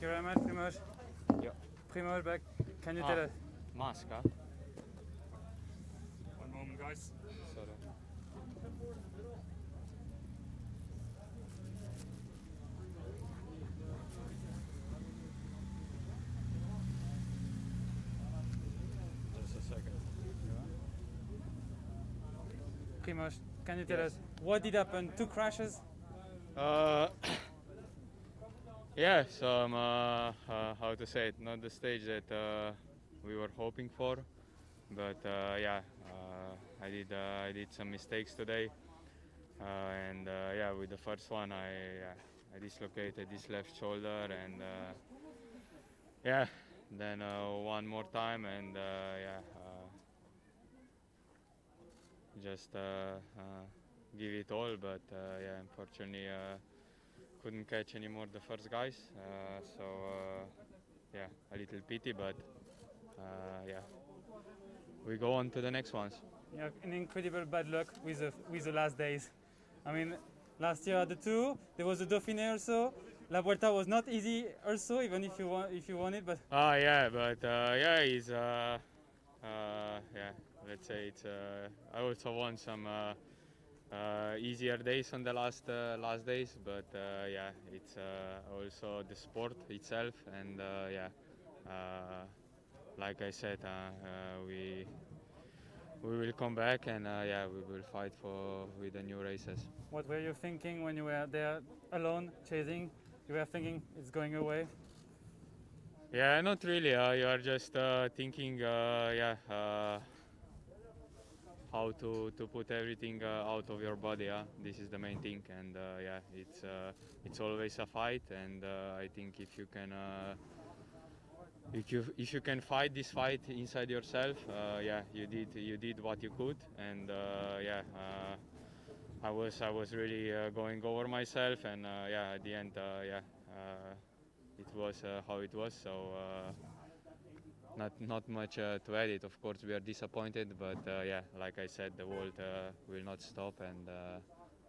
you very much, Primoz. Yeah. Primoz, back. Can you Ah. tell us? Mask, huh? One moment, guys. Sorry. Just a second. Primoz, can you tell Yes. us what did happen? Two crashes? Uh, yeah, so um, uh, uh, how to say it, not the stage that uh, we were hoping for, but uh, yeah, uh, I did uh, I did some mistakes today, and yeah, with the first one I I dislocated this left shoulder, and yeah, then one more time, and yeah. Just give it all, but yeah, unfortunately couldn't catch any more the first guys. Uh, so uh, yeah, a little pity, but uh, yeah, we go on to the next ones. Have an incredible bad luck with the with the last days. I mean, last year at the Tour there was the Dauphiné also. La Vuelta was not easy also, even if you want if you won it. But Ah, yeah, but uh, yeah, he's uh, uh, yeah. Let's say it's. Uh, I also won some uh, easier days on the last uh, last days, but uh, yeah, it's uh, also the sport itself, and uh, yeah, uh, like I said, uh, uh, we we will come back, and uh, yeah, we will fight for with the new races. what were you thinking when you were there alone chasing? You were thinking it's going away. Yeah, not really. Uh, you are just uh, thinking, uh, yeah, uh, how to, to put everything uh, out of your body. Yeah? This is the main thing, and uh, yeah, it's uh, it's always a fight. And uh, I think if you can, uh, if you if you can fight this fight inside yourself, uh, yeah, you did you did what you could, and yeah. I was I was really going over myself, and yeah, at the end, yeah, it was how it was. So not not much uh, to add it. Of course, we are disappointed, but uh, yeah, like I said, the world uh, will not stop, and uh,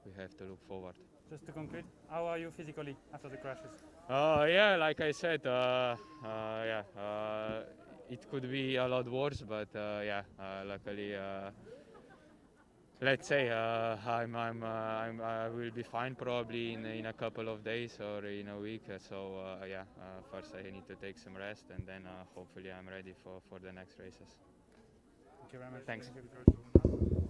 we have to look forward. Just to conclude, how are you physically after the crashes? Uh, yeah, like I said, uh, uh, yeah, uh, it could be a lot worse, but uh, yeah, uh, luckily. Let's say uh, I'm, I'm, uh, I'm, I will be fine probably in, in a couple of days or in a week. uh, So uh, yeah, uh, first I need to take some rest and then uh, hopefully I'm ready for, for the next races. Thank you very much. Thanks. Thank you.